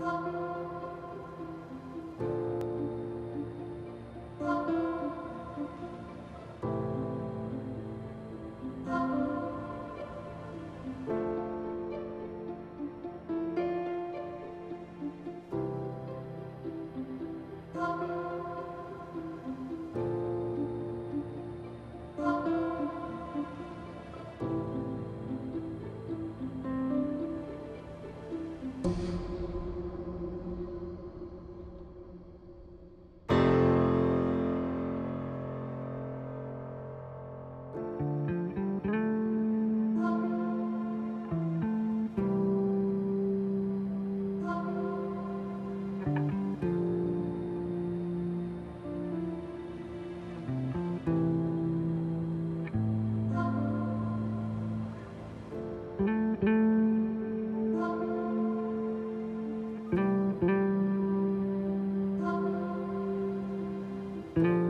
Papa. Thank